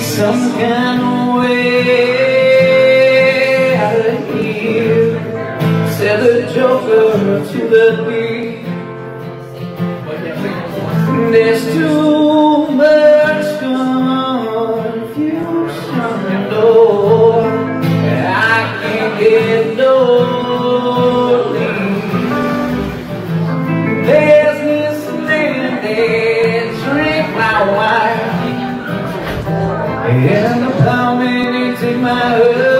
some kind of way out of here. Said the joker to the beat. There's two. And the plowman is in my hood.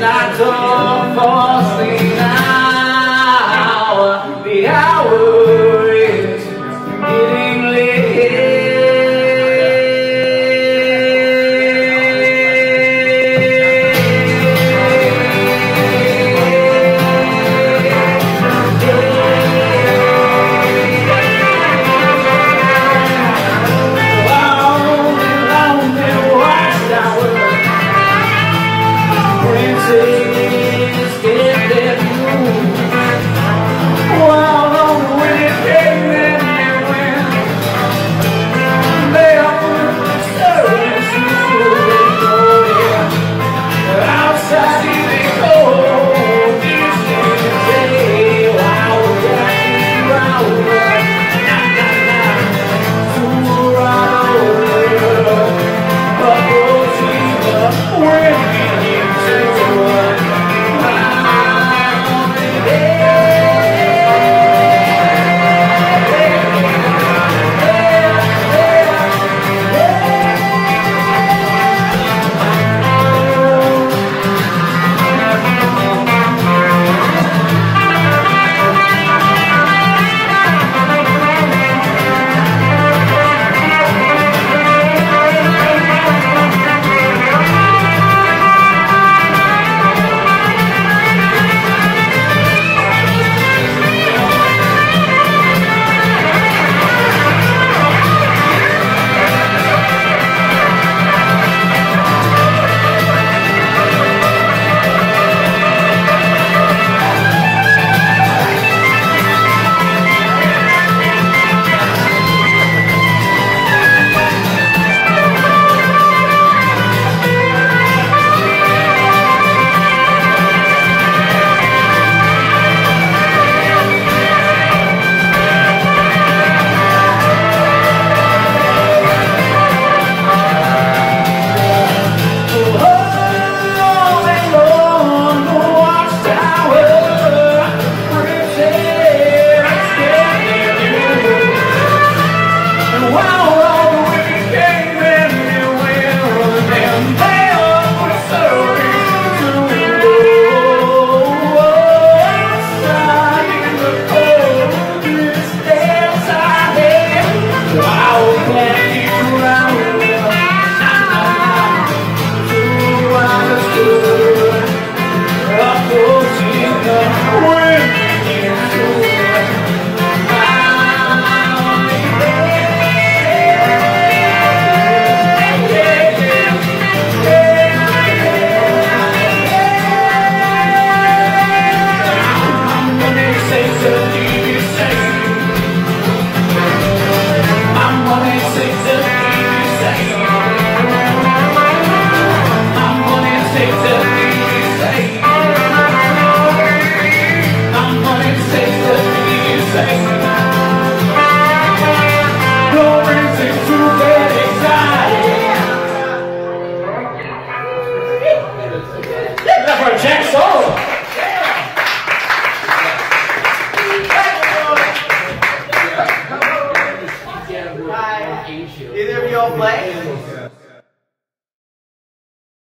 not all for